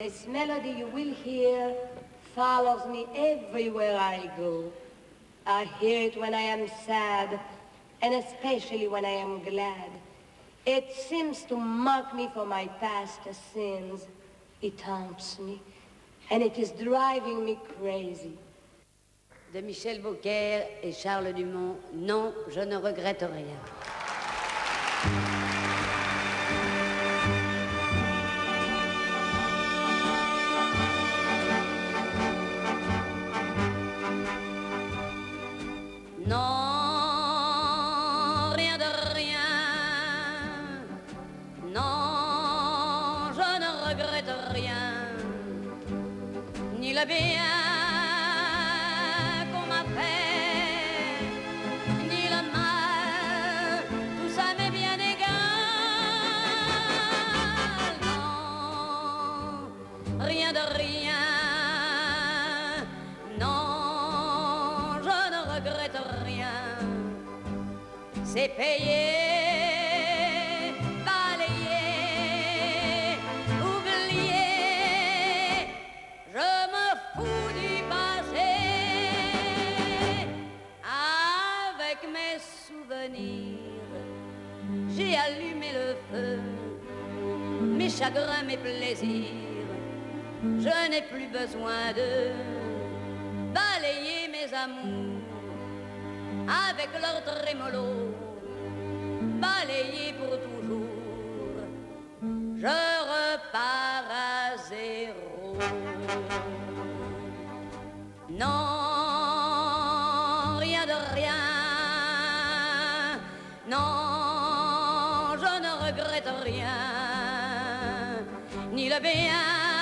This melody you will hear follows me everywhere I go. I hear it when I am sad, and especially when I am glad. It seems to mock me for my past sins. It haunts me, and it is driving me crazy. De Michel Beaucaire et Charles Dumont, non, je ne regrette rien. Non, rien de rien. Non, je ne regrette rien. Ni le bien qu'on m'a fait, ni le mal, tout ça m'est bien égal. Non, rien de rien. Non, je ne regrette rien. C'est payé, balayé, oublié. Je me fous du passé. Avec mes souvenirs, j'ai allumé le feu. Mes chagrins, mes plaisirs, je n'ai plus besoin de balayer mes amours avec leur trémolo, balayé pour toujours. Je repars à zéro. Non, rien de rien. Non, je ne regrette rien, ni le bien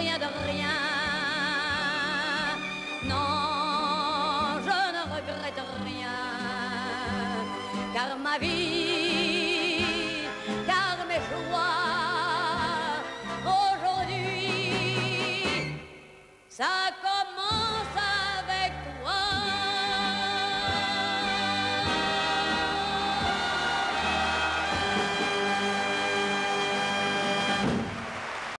rien de rien. Non, je ne regrette rien, car ma vie, car mes joies, aujourd'hui, ça.